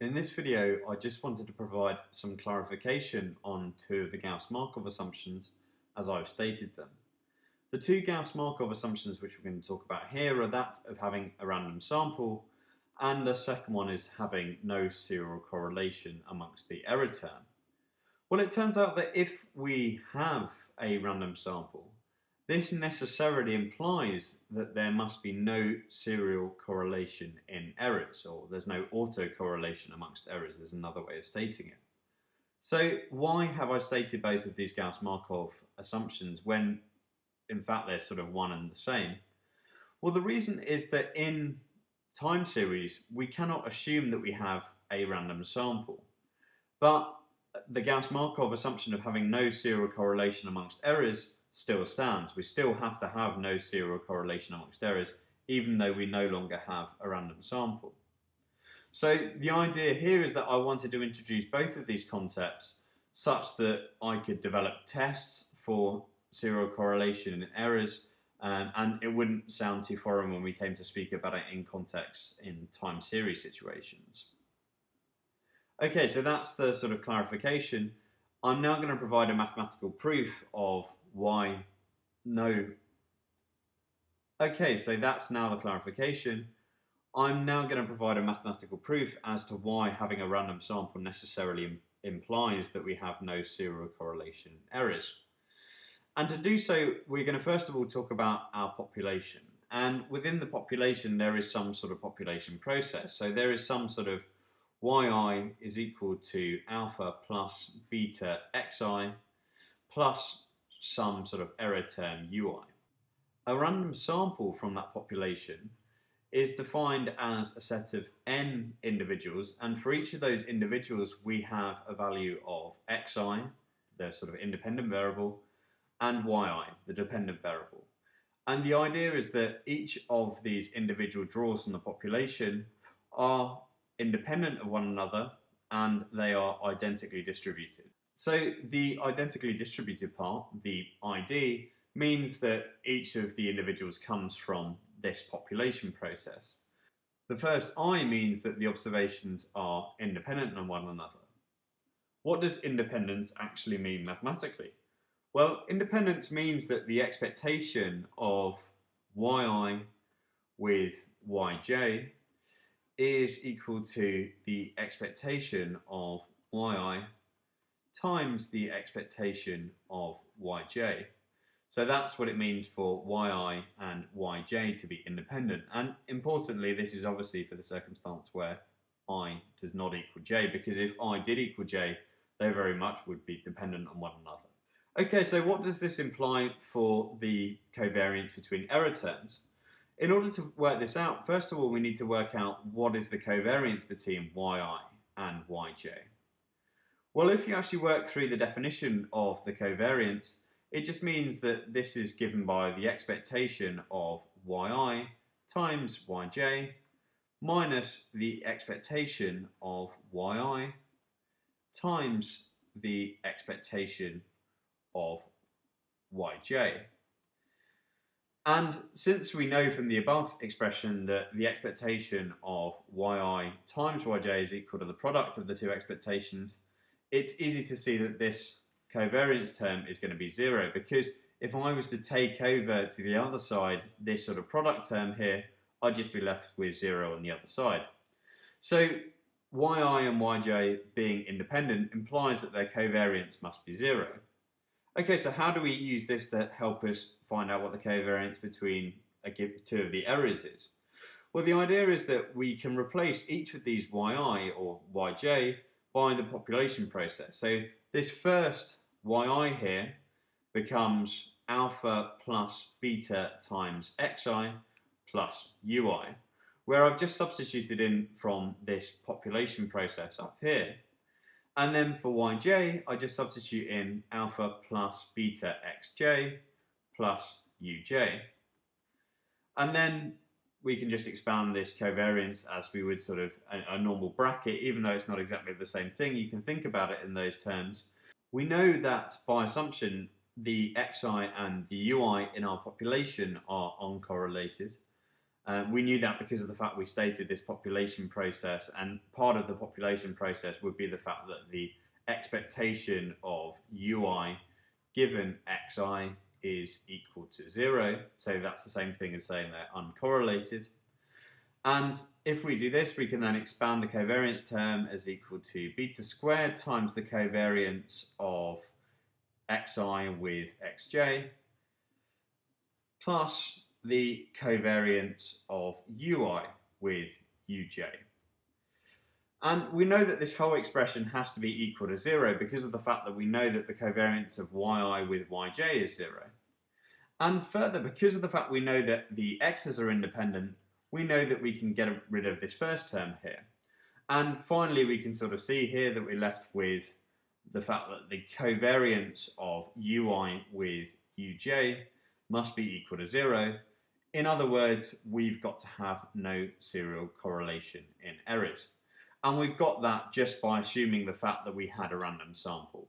In this video, I just wanted to provide some clarification on two of the Gauss-Markov assumptions as I've stated them. The two Gauss-Markov assumptions which we're going to talk about here are that of having a random sample and the second one is having no serial correlation amongst the error term. Well, it turns out that if we have a random sample, this necessarily implies that there must be no serial correlation in errors, or there's no autocorrelation amongst errors, is another way of stating it. So why have I stated both of these Gauss-Markov assumptions when in fact they're sort of one and the same? Well, the reason is that in time series, we cannot assume that we have a random sample. But the Gauss-Markov assumption of having no serial correlation amongst errors still stands. We still have to have no serial correlation amongst errors, even though we no longer have a random sample. So the idea here is that I wanted to introduce both of these concepts such that I could develop tests for serial correlation and errors um, and it wouldn't sound too foreign when we came to speak about it in context in time series situations. Okay, so that's the sort of clarification. I'm now going to provide a mathematical proof of why no. Okay, so that's now the clarification. I'm now going to provide a mathematical proof as to why having a random sample necessarily implies that we have no serial correlation errors. And to do so, we're going to first of all talk about our population. And within the population, there is some sort of population process. So there is some sort of yi is equal to alpha plus beta xi plus some sort of error term ui. A random sample from that population is defined as a set of n individuals, and for each of those individuals, we have a value of xi, the sort of independent variable, and yi, the dependent variable. And the idea is that each of these individual draws from the population are independent of one another and they are identically distributed. So the identically distributed part, the ID, means that each of the individuals comes from this population process. The first I means that the observations are independent of one another. What does independence actually mean mathematically? Well, independence means that the expectation of yi with yj is equal to the expectation of yi times the expectation of yj. So that's what it means for yi and yj to be independent. And importantly, this is obviously for the circumstance where i does not equal j, because if i did equal j, they very much would be dependent on one another. Okay, so what does this imply for the covariance between error terms? In order to work this out, first of all, we need to work out what is the covariance between yi and yj. Well, if you actually work through the definition of the covariance, it just means that this is given by the expectation of yi times yj minus the expectation of yi times the expectation of yj. And since we know from the above expression that the expectation of yi times yj is equal to the product of the two expectations, it's easy to see that this covariance term is going to be zero because if I was to take over to the other side this sort of product term here, I'd just be left with zero on the other side. So yi and yj being independent implies that their covariance must be zero. Okay, so how do we use this to help us find out what the covariance between two of the errors is? Well, the idea is that we can replace each of these yi or yj by the population process. So this first yi here becomes alpha plus beta times xi plus ui, where I've just substituted in from this population process up here. And then for yj, I just substitute in alpha plus beta xj plus uj. And then we can just expand this covariance as we would sort of a, a, normal bracket, even though it's not exactly the same thing. You can think about it in those terms. We know that by assumption, the xi and the ui in our population are uncorrelated. Uh, we knew that because of the fact we stated this population process, and part of the population process would be the fact that the expectation of ui given xi is equal to zero. So that's the same thing as saying they're uncorrelated. And if we do this, we can then expand the covariance term as equal to beta squared times the covariance of xi with xj plus the covariance of ui with uj. And we know that this whole expression has to be equal to zero because of the fact that we know that the covariance of yi with yj is zero. And further, because of the fact we know that the x's are independent, we know that we can get rid of this first term here. And finally, we can sort of see here that we're left with the fact that the covariance of ui with uj must be equal to zero. In other words, we've got to have no serial correlation in errors. And we've got that just by assuming the fact that we had a random sample.